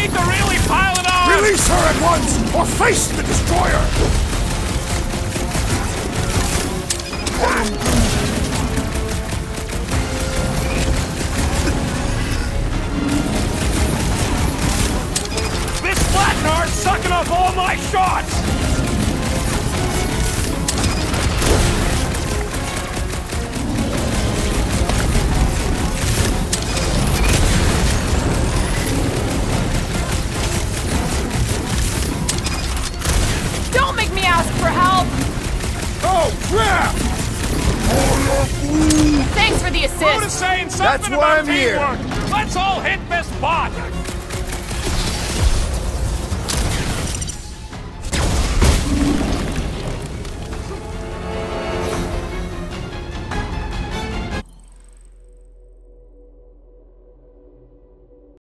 need to really pile it on! Release her at once, or face the destroyer! This Flatnard's sucking up all my shots! Crap! Thanks for the Brutus assist! saying something That's why about I'm here. teamwork! Let's all hit this bot!